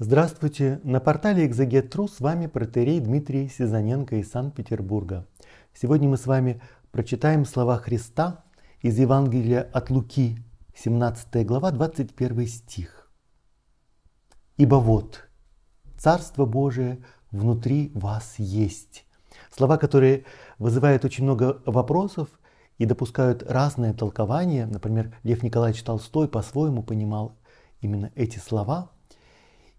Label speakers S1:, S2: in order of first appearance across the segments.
S1: Здравствуйте! На портале Экзегет.ру с вами протерей Дмитрий Сизаненко из Санкт-Петербурга. Сегодня мы с вами прочитаем слова Христа из Евангелия от Луки, 17 глава, 21 стих. «Ибо вот, Царство Божие внутри вас есть». Слова, которые вызывают очень много вопросов и допускают разное толкование. Например, Лев Николаевич Толстой по-своему понимал именно эти слова –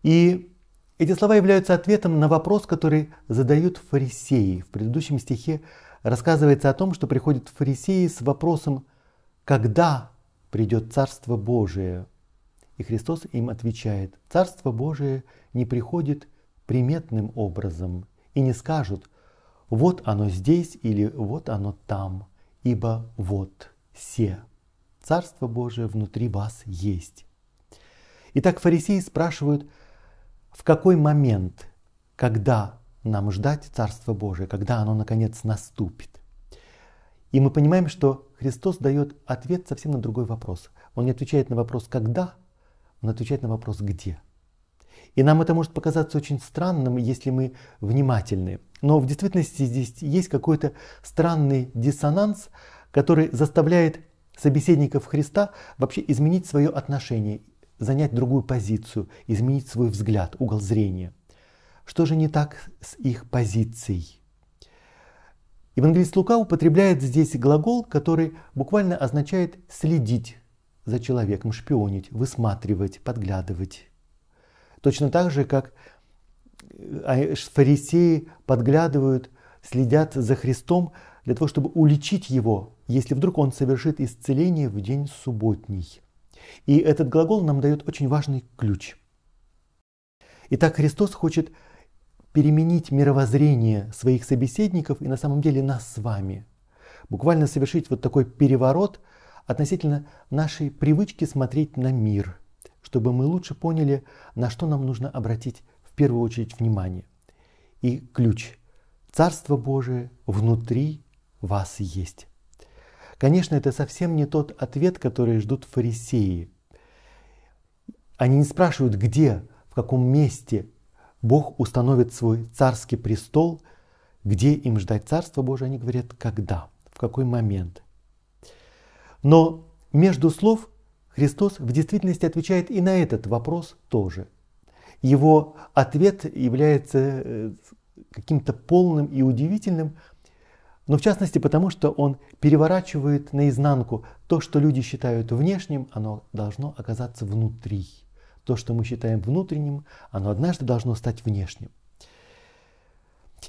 S1: и эти слова являются ответом на вопрос, который задают фарисеи. В предыдущем стихе рассказывается о том, что приходят фарисеи с вопросом, когда придет Царство Божие. И Христос им отвечает, Царство Божие не приходит приметным образом и не скажут, вот оно здесь или вот оно там, ибо вот се. Царство Божие внутри вас есть. Итак, фарисеи спрашивают, в какой момент, когда нам ждать Царства Божие, когда оно наконец наступит. И мы понимаем, что Христос дает ответ совсем на другой вопрос. Он не отвечает на вопрос «когда», он отвечает на вопрос «где». И нам это может показаться очень странным, если мы внимательны. Но в действительности здесь есть какой-то странный диссонанс, который заставляет собеседников Христа вообще изменить свое отношение занять другую позицию, изменить свой взгляд, угол зрения. Что же не так с их позицией? Евангелист Лука употребляет здесь глагол, который буквально означает следить за человеком, шпионить, высматривать, подглядывать. Точно так же, как э, фарисеи подглядывают, следят за Христом для того, чтобы уличить его, если вдруг он совершит исцеление в день субботний. И этот глагол нам дает очень важный ключ. Итак, Христос хочет переменить мировоззрение своих собеседников и на самом деле нас с вами. Буквально совершить вот такой переворот относительно нашей привычки смотреть на мир, чтобы мы лучше поняли, на что нам нужно обратить в первую очередь внимание. И ключ. Царство Божие внутри вас есть. Конечно, это совсем не тот ответ, который ждут фарисеи. Они не спрашивают, где, в каком месте Бог установит свой царский престол, где им ждать Царства Божие, они говорят, когда, в какой момент. Но между слов Христос в действительности отвечает и на этот вопрос тоже. Его ответ является э, каким-то полным и удивительным, но в частности потому, что он переворачивает наизнанку то, что люди считают внешним, оно должно оказаться внутри. То, что мы считаем внутренним, оно однажды должно стать внешним.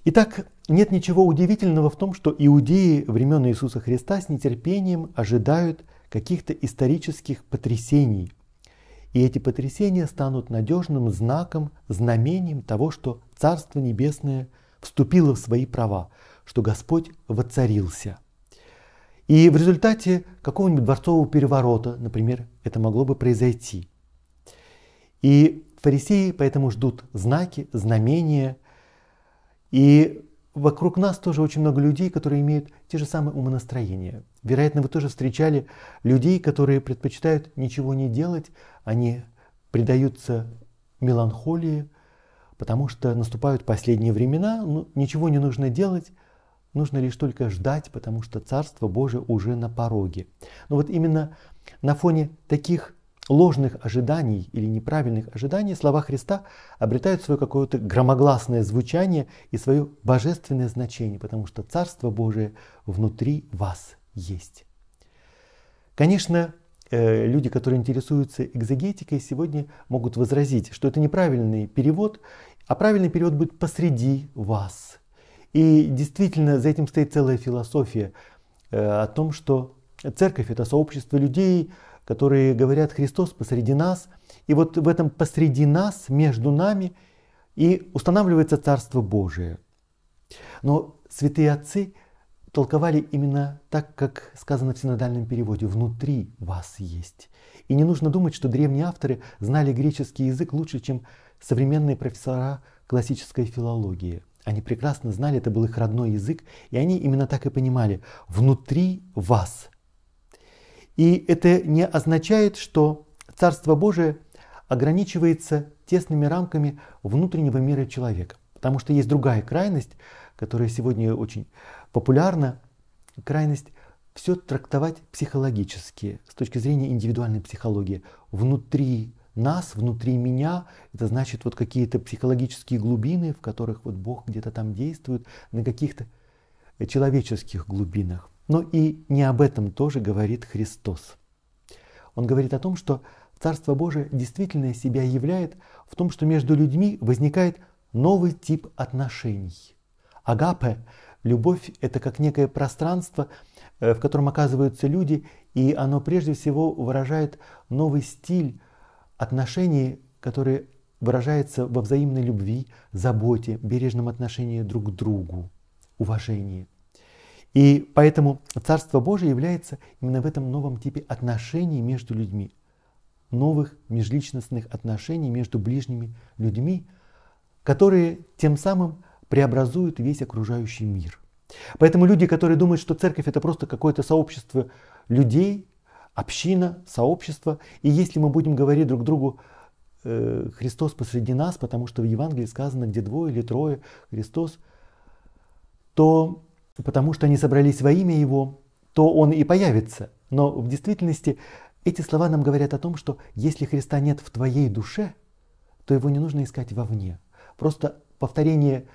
S1: Итак, нет ничего удивительного в том, что иудеи времен Иисуса Христа с нетерпением ожидают каких-то исторических потрясений. И эти потрясения станут надежным знаком, знамением того, что Царство Небесное вступило в свои права, что Господь воцарился. И в результате какого-нибудь дворцового переворота, например, это могло бы произойти. И фарисеи поэтому ждут знаки, знамения. И вокруг нас тоже очень много людей, которые имеют те же самые умонастроения. Вероятно, вы тоже встречали людей, которые предпочитают ничего не делать, они предаются меланхолии, потому что наступают последние времена, ну, ничего не нужно делать, Нужно лишь только ждать, потому что Царство Божие уже на пороге. Но вот именно на фоне таких ложных ожиданий или неправильных ожиданий слова Христа обретают свое какое-то громогласное звучание и свое божественное значение, потому что Царство Божие внутри вас есть. Конечно, э, люди, которые интересуются экзегетикой, сегодня могут возразить, что это неправильный перевод, а правильный перевод будет посреди вас – и действительно за этим стоит целая философия э, о том, что церковь это сообщество людей, которые говорят Христос посреди нас. И вот в этом посреди нас, между нами и устанавливается Царство Божие. Но святые отцы толковали именно так, как сказано в синодальном переводе «внутри вас есть». И не нужно думать, что древние авторы знали греческий язык лучше, чем современные профессора классической филологии – они прекрасно знали, это был их родной язык, и они именно так и понимали. Внутри вас. И это не означает, что Царство Божие ограничивается тесными рамками внутреннего мира человека. Потому что есть другая крайность, которая сегодня очень популярна, крайность все трактовать психологически, с точки зрения индивидуальной психологии. Внутри нас, внутри меня, это значит вот какие-то психологические глубины, в которых вот Бог где-то там действует, на каких-то человеческих глубинах. Но и не об этом тоже говорит Христос. Он говорит о том, что Царство Божие действительно себя являет в том, что между людьми возникает новый тип отношений. Агапе, любовь, это как некое пространство, э, в котором оказываются люди, и оно прежде всего выражает новый стиль отношений, который выражается во взаимной любви, заботе, бережном отношении друг к другу, уважении. И поэтому Царство Божие является именно в этом новом типе отношений между людьми, новых межличностных отношений между ближними людьми, которые тем самым преобразуют весь окружающий мир. Поэтому люди, которые думают, что церковь это просто какое-то сообщество людей, община, сообщество, и если мы будем говорить друг другу э, Христос посреди нас, потому что в Евангелии сказано, где двое или трое Христос, то потому что они собрались во имя Его, то Он и появится. Но в действительности эти слова нам говорят о том, что если Христа нет в твоей душе, то его не нужно искать вовне. Просто повторение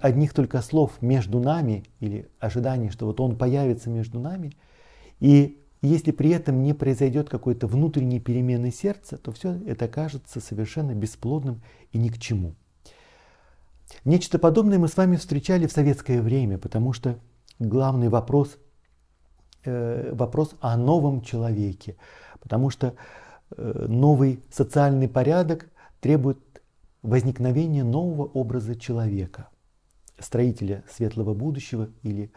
S1: одних только слов между нами или ожидание, что вот Он появится между нами, и если при этом не произойдет какой-то внутренней перемены сердца, то все это кажется совершенно бесплодным и ни к чему. Нечто подобное мы с вами встречали в советское время, потому что главный вопрос, э, вопрос о новом человеке, потому что э, новый социальный порядок требует возникновения нового образа человека, строителя светлого будущего или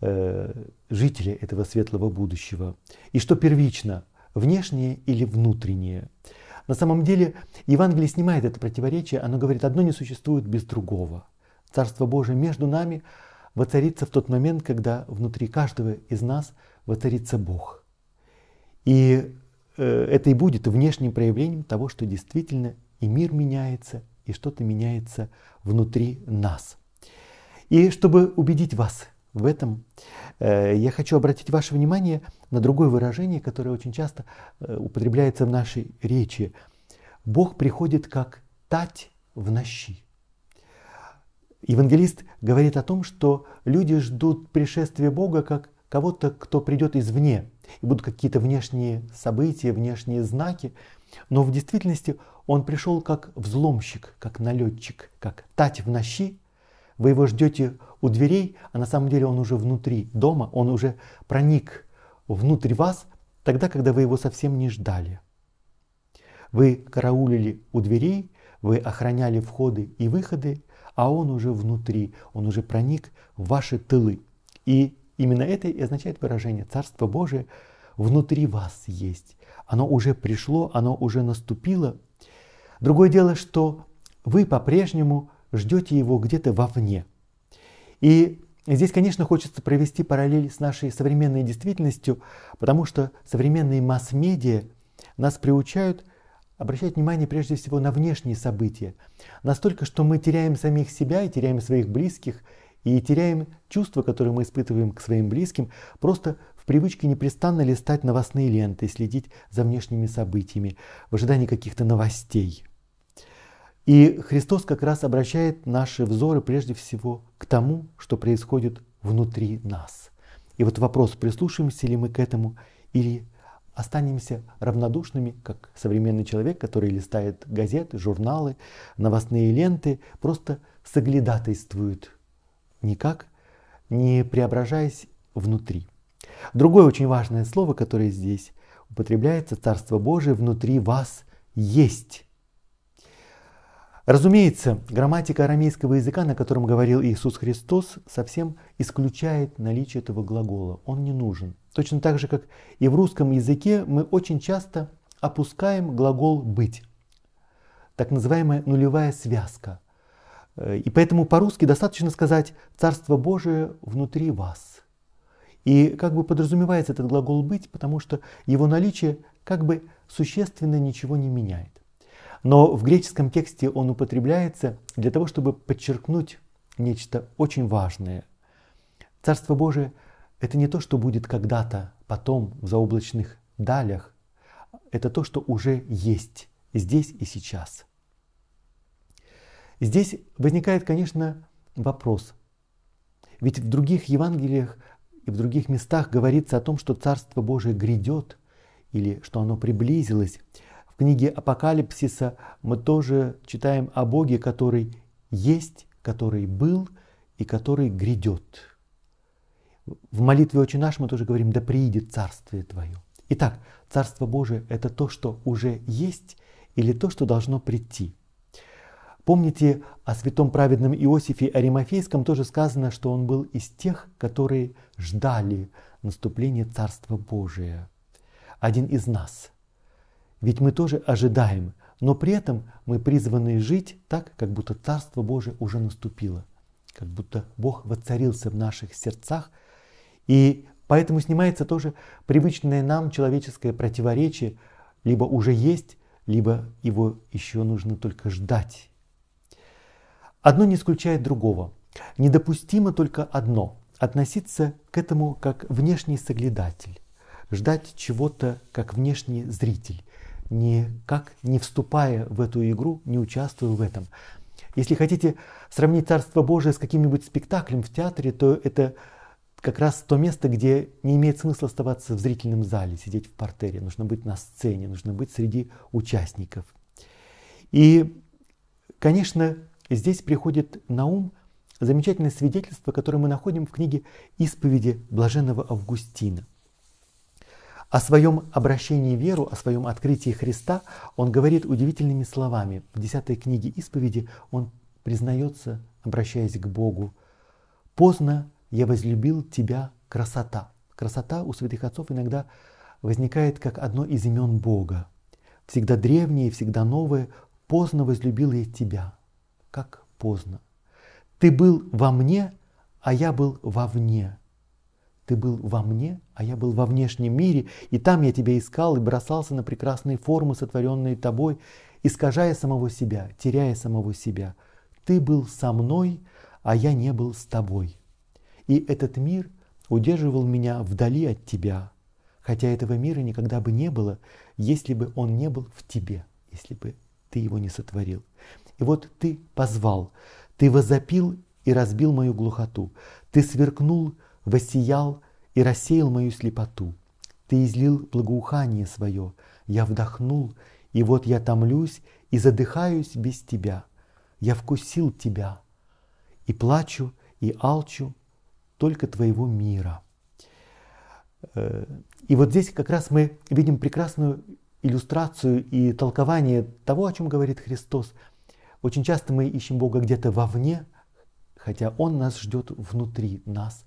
S1: э, жителя этого светлого будущего. И что первично, внешнее или внутреннее. На самом деле Евангелие снимает это противоречие, оно говорит, одно не существует без другого. Царство Божие между нами воцарится в тот момент, когда внутри каждого из нас воцарится Бог. И э, это и будет внешним проявлением того, что действительно и мир меняется, и что-то меняется внутри нас. И чтобы убедить вас в этом, э, я хочу обратить ваше внимание на другое выражение, которое очень часто э, употребляется в нашей речи. Бог приходит как тать в нощи. Евангелист говорит о том, что люди ждут пришествия Бога как кого-то, кто придет извне, и будут какие-то внешние события, внешние знаки, но в действительности он пришел как взломщик, как налетчик, как тать в нощи, вы его ждете у дверей, а на самом деле он уже внутри дома, он уже проник внутрь вас, тогда, когда вы его совсем не ждали. Вы караулили у дверей, вы охраняли входы и выходы, а он уже внутри, он уже проник в ваши тылы. И именно это и означает выражение «Царство Божие внутри вас есть». Оно уже пришло, оно уже наступило. Другое дело, что вы по-прежнему ждете его где-то вовне. И здесь, конечно, хочется провести параллель с нашей современной действительностью, потому что современные масс-медиа нас приучают обращать внимание прежде всего на внешние события. Настолько, что мы теряем самих себя и теряем своих близких, и теряем чувства, которые мы испытываем к своим близким, просто в привычке непрестанно листать новостные ленты, следить за внешними событиями, в ожидании каких-то новостей. И Христос как раз обращает наши взоры прежде всего к тому, что происходит внутри нас. И вот вопрос, прислушаемся ли мы к этому или останемся равнодушными, как современный человек, который листает газеты, журналы, новостные ленты, просто соглядатайствует, никак не преображаясь внутри. Другое очень важное слово, которое здесь употребляется, Царство Божие внутри вас есть. Разумеется, грамматика арамейского языка, на котором говорил Иисус Христос, совсем исключает наличие этого глагола. Он не нужен. Точно так же, как и в русском языке, мы очень часто опускаем глагол «быть». Так называемая нулевая связка. И поэтому по-русски достаточно сказать «Царство Божие внутри вас». И как бы подразумевается этот глагол «быть», потому что его наличие как бы существенно ничего не меняет. Но в греческом тексте он употребляется для того, чтобы подчеркнуть нечто очень важное. Царство Божие – это не то, что будет когда-то, потом, в заоблачных далях. Это то, что уже есть здесь и сейчас. Здесь возникает, конечно, вопрос. Ведь в других Евангелиях и в других местах говорится о том, что Царство Божие грядет или что оно приблизилось. В книге Апокалипсиса мы тоже читаем о Боге, который есть, который был и который грядет. В молитве «Отче наш» мы тоже говорим «Да приидет Царствие Твое». Итак, Царство Божие – это то, что уже есть или то, что должно прийти. Помните о святом праведном Иосифе Аримафейском тоже сказано, что он был из тех, которые ждали наступления Царства Божия. Один из нас. Ведь мы тоже ожидаем, но при этом мы призваны жить так, как будто Царство Божие уже наступило, как будто Бог воцарился в наших сердцах. И поэтому снимается тоже привычное нам человеческое противоречие, либо уже есть, либо его еще нужно только ждать. Одно не исключает другого. Недопустимо только одно – относиться к этому как внешний соглядатель, ждать чего-то как внешний зритель, не, как не вступая в эту игру, не участвуя в этом. Если хотите сравнить Царство Божие с каким-нибудь спектаклем в театре, то это как раз то место, где не имеет смысла оставаться в зрительном зале, сидеть в портере. Нужно быть на сцене, нужно быть среди участников. И, конечно, здесь приходит на ум замечательное свидетельство, которое мы находим в книге «Исповеди блаженного Августина». О своем обращении в веру, о своем открытии Христа он говорит удивительными словами. В десятой книге исповеди он признается, обращаясь к Богу, «Поздно я возлюбил тебя, красота». Красота у святых отцов иногда возникает как одно из имен Бога. Всегда древнее, всегда новое, поздно возлюбил я тебя. Как поздно. Ты был во мне, а я был вовне. Ты был во мне, а я был во внешнем мире, и там я тебя искал и бросался на прекрасные формы, сотворенные тобой, искажая самого себя, теряя самого себя. Ты был со мной, а я не был с тобой. И этот мир удерживал меня вдали от тебя, хотя этого мира никогда бы не было, если бы он не был в тебе, если бы ты его не сотворил. И вот ты позвал, ты возопил и разбил мою глухоту, ты сверкнул, воссиял и рассеял мою слепоту. Ты излил благоухание свое, я вдохнул, и вот я томлюсь и задыхаюсь без тебя. Я вкусил тебя и плачу, и алчу только твоего мира. Э, и вот здесь как раз мы видим прекрасную иллюстрацию и толкование того, о чем говорит Христос. Очень часто мы ищем Бога где-то вовне, хотя Он нас ждет внутри нас.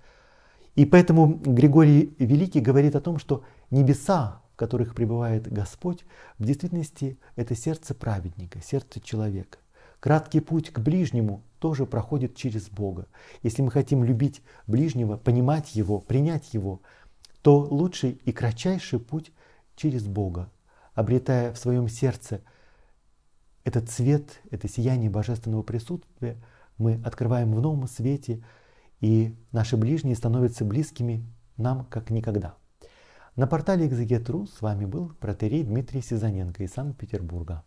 S1: И поэтому Григорий Великий говорит о том, что небеса, в которых пребывает Господь, в действительности это сердце праведника, сердце человека. Краткий путь к ближнему тоже проходит через Бога. Если мы хотим любить ближнего, понимать его, принять его, то лучший и кратчайший путь через Бога, обретая в своем сердце этот цвет, это сияние божественного присутствия – мы открываем в новом свете, и наши ближние становятся близкими нам как никогда. На портале Экзегет.ру с вами был протерей Дмитрий Сизаненко из Санкт-Петербурга.